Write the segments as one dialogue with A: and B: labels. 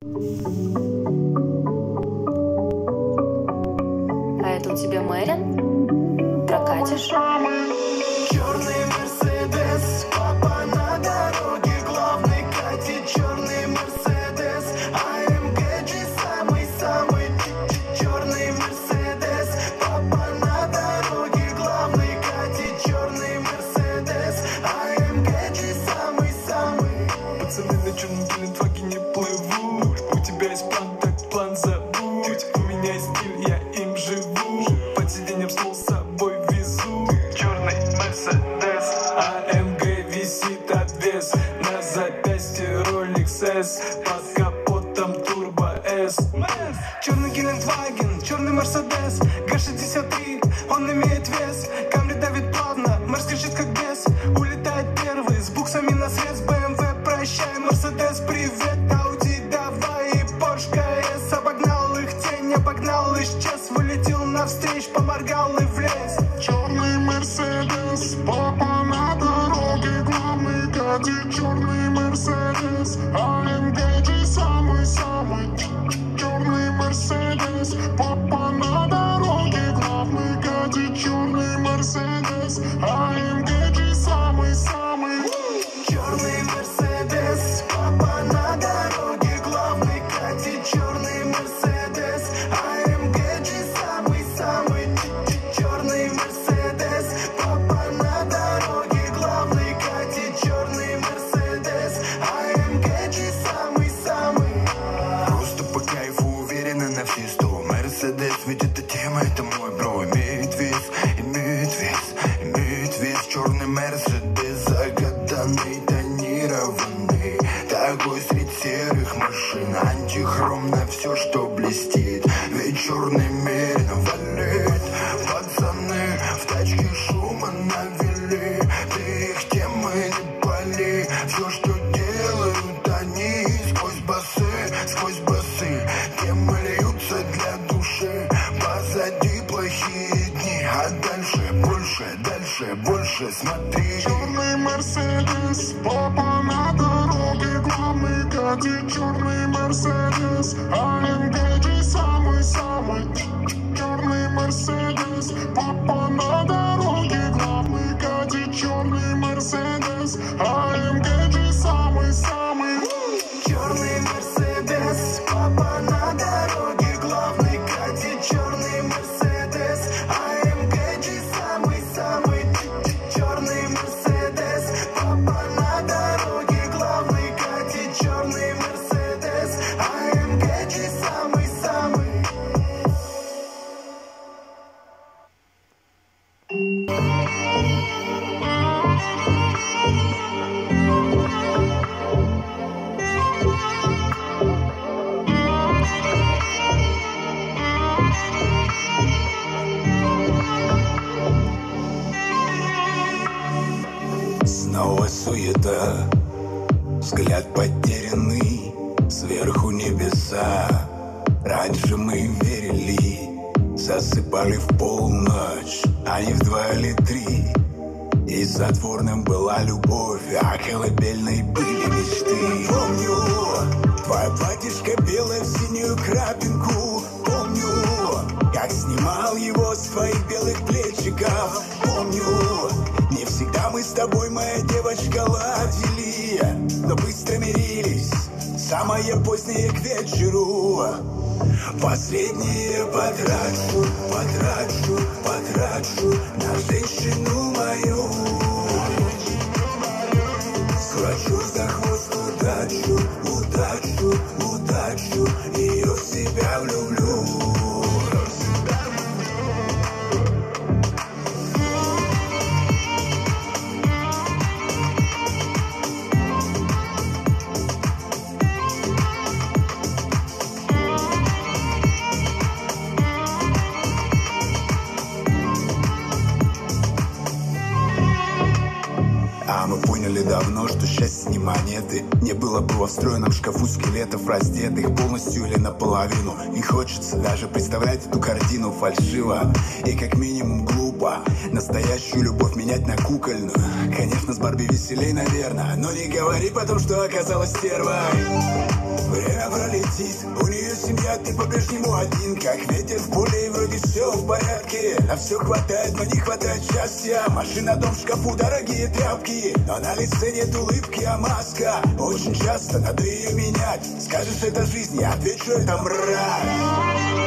A: А это у тебя Мэрин? Прокатишь?
B: Мерседес, Г-63, он имеет вес, Камри давит плавно, Мерс кричит как бес, улетает первый, с буксами на срез, БМВ, прощай, Мерседес, привет, Ауди, давай, и Порш КС, обогнал их тень, обогнал, исчез, вылетел навстречу, поморгал и влез.
C: Черный Мерседес, папа на дороге, главный катит черный Мерседес, АМГ самый-самый. Черный Мерседес, папа Черный
D: мерин валит. Пацаны в тачке шума навели. Ты их темы не пали. Все, что делают они Сквозь басы, сквозь басы. Темы льются для души. Позади плохие дни А дальше больше, дальше больше. Смотри.
C: Черный Мерседес, папа на дороге, главный. Катит черный Мерседес, АМГ
D: суета, взгляд потерянный, сверху небеса. Раньше мы верили, засыпали в полночь, а не в два или три. И затворным была любовь, а колыбельной были мечты. Помню, твоя платьишко белое в синюю крапинку. Помню, как снимал его с твоих белых плечиков. Помню, с тобой, моя девочка, ладили, но быстро мирились. Самое позднее к вечеру. Последнее потрачу, потрачу, потрачу shit. ни монеты Не было бы во встроенном шкафу скелетов раздетых Полностью или наполовину. И хочется даже представлять эту картину фальшиво И как минимум глупо. Настоящую любовь менять на кукольную. Конечно, с Барби веселей, наверное Но не говори потом, что оказалась стервой Время пролетит, у нее семья, ты по-прежнему один. Как ветер в поле, и вроде все в порядке. На все хватает, но не хватает счастья. Машина, дом, шкафу, дорогие тряпки. Но на лице нет улыбки, а маска. Очень часто надо ее менять. Скажешь, это жизнь, я отвечу, это мрак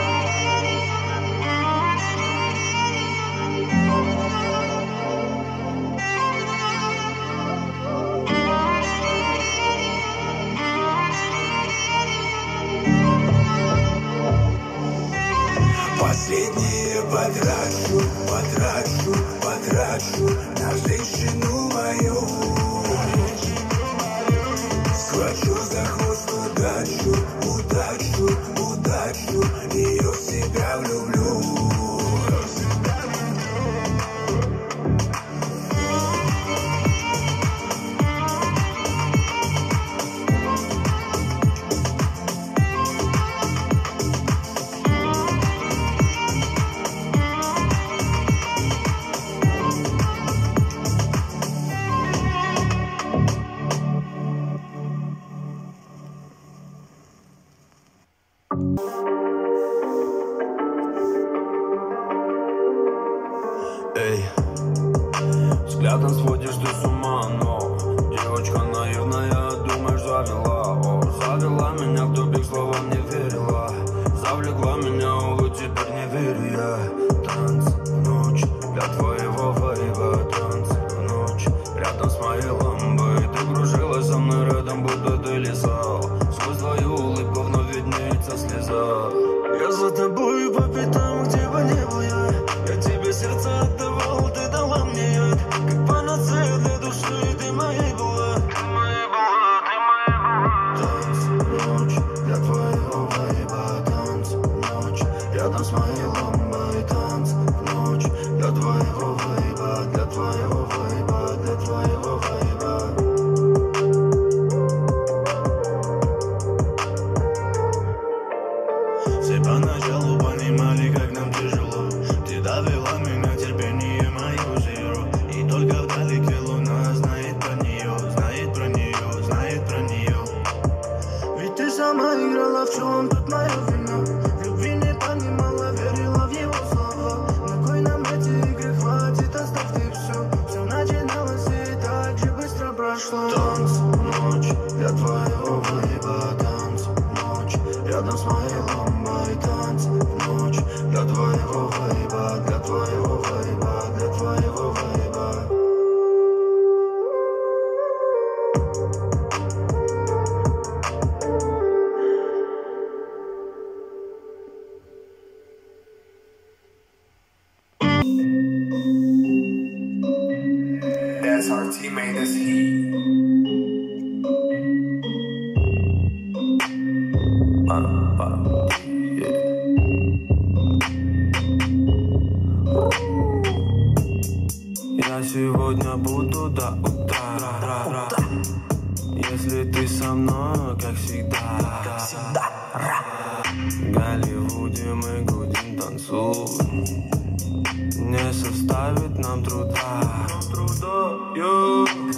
E: составит нам труда.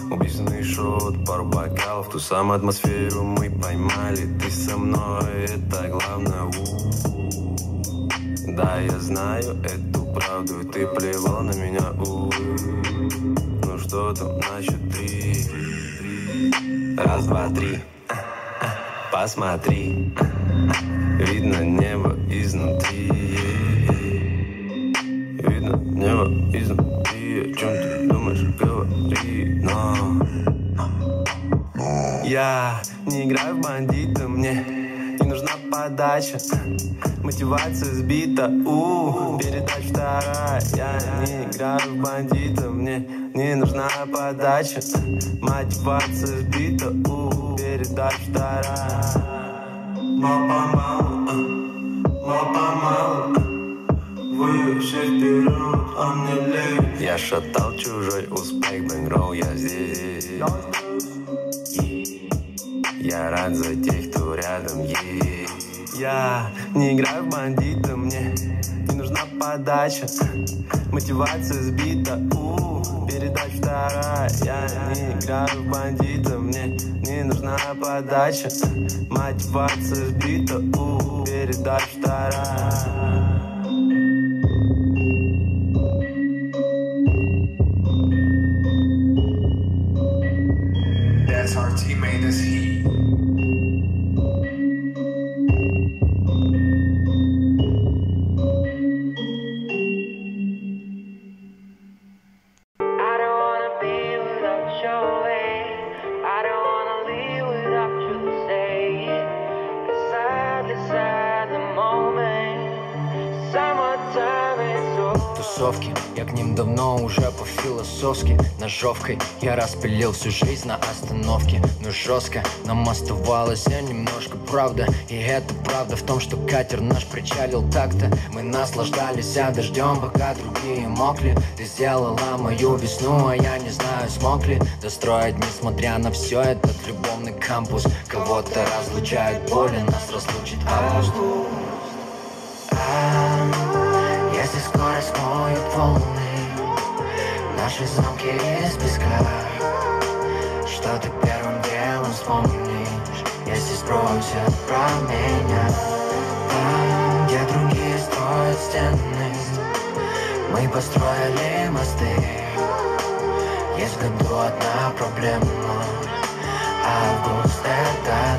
E: Убийственный шот, пару бокалов Ту самую атмосферу мы поймали. Ты со мной, это главное. Да, я знаю эту правду ты плевал на меня. Ну что там насчет три? Раз, два, три. Посмотри. Видно небо изнутри. задача Мотивация сбита, у Передача вторая. Я не играю в бандита Мне не нужна подача. Мотивация сбита, у Передача вторая. Мало-помалу Мало-помалу Вы все а мне лень Я шатал чужой успех, бэнгроу, я здесь. Я рад за тех, кто рядом есть.
F: Я не играю в бандита, мне не нужна подача. Мотивация сбита, у передача вторая. Я не играю в бандита, мне не нужна подача. Мотивация сбита, у передача вторая
G: по-философски Ножовкой я распилил всю жизнь на остановке. Но жестко нам оставалось я немножко правда И это правда в том, что катер наш причалил так-то. Мы наслаждались а дождем, пока другие мокли. Ты сделала мою весну, а я не знаю, смог ли Достроить, несмотря на все, этот любовный кампус. Кого-то разлучает боли, нас разлучит август Наши замки из песка. Что ты первым делом вспомнишь Если спросят про меня? Там, где другие строят стены Мы построили мосты. Есть в году одна проблема Август это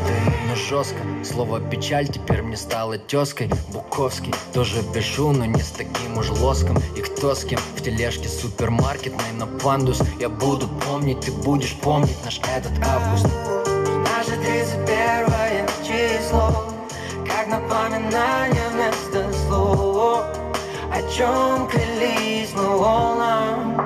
G: Но жестко, слово печаль теперь мне стало тезкой Буковский тоже пишу, но не с таким уж лоском. И кто с кем в тележке супермаркетной на пандус? Я буду помнить, ты будешь помнить наш этот август. Наше 31 число Как напоминание вместо слов. О чем клялись мы волнам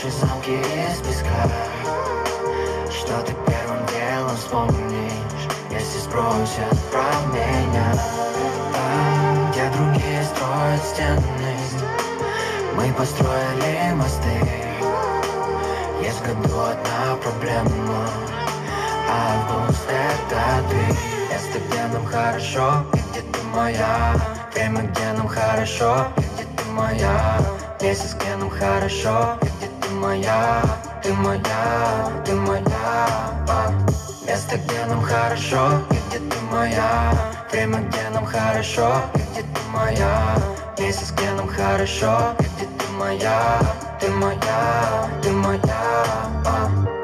G: Наши замки из песка. Что ты первым делом вспомнишь Если спросят про меня? Там, где другие строят стены. Мы построили мосты. Есть в году одна проблема Август это ты. Место, где нам хорошо где ты моя? Время, где нам хорошо где ты моя? Месяц, где нам хорошо моя, ты моя, ты моя а, Место, где нам хорошо, и где ты моя. Время, где нам хорошо, и где ты моя. Месяц, где нам хорошо, и где ты моя. Ты моя, ты моя а.